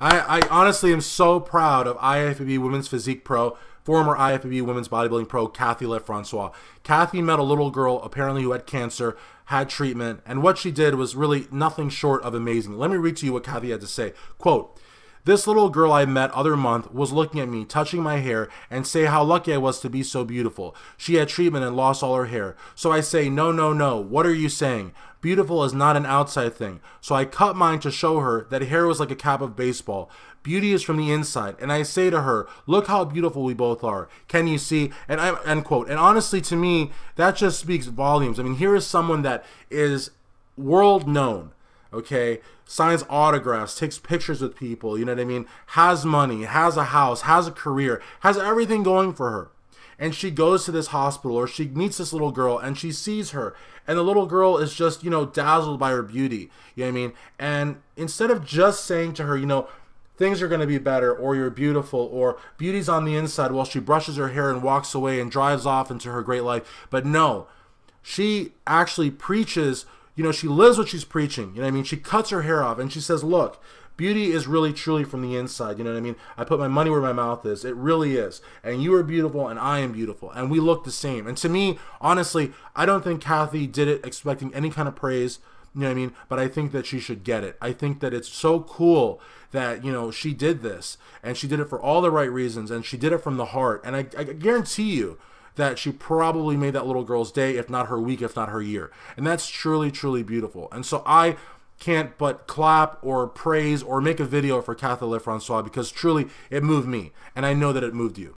I, I honestly am so proud of IFBB Women's Physique Pro, former IFBB Women's Bodybuilding Pro, Cathy Lefrancois. Cathy met a little girl apparently who had cancer, had treatment, and what she did was really nothing short of amazing. Let me read to you what Cathy had to say. Quote, this little girl I met other month was looking at me, touching my hair, and say how lucky I was to be so beautiful. She had treatment and lost all her hair. So I say, no, no, no. What are you saying? Beautiful is not an outside thing. So I cut mine to show her that hair was like a cap of baseball. Beauty is from the inside. And I say to her, look how beautiful we both are. Can you see? And I end quote. And honestly, to me, that just speaks volumes. I mean, here is someone that is world known okay? Signs autographs takes pictures with people you know what i mean? Has money has a house has a career has everything going for her. And she goes to this hospital or she meets this little girl and she sees her. And the little girl is just you know dazzled by her beauty you know what i mean? And instead of just saying to her you know things are going to be better or you're beautiful or beauty's on the inside while she brushes her hair and walks away and drives off into her great life but no. She actually preaches you know, she lives what she's preaching. You know what I mean? She cuts her hair off and she says, look, beauty is really truly from the inside. You know what I mean? I put my money where my mouth is. It really is. And you are beautiful and I am beautiful. And we look the same. And to me, honestly, I don't think Cathy did it expecting any kind of praise. You know what I mean? But I think that she should get it. I think that it's so cool that, you know, she did this and she did it for all the right reasons and she did it from the heart. And I, I guarantee you, that she probably made that little girl's day, if not her week, if not her year. And that's truly, truly beautiful. And so I can't but clap or praise or make a video for Cathy Lefrancois because truly it moved me. And I know that it moved you.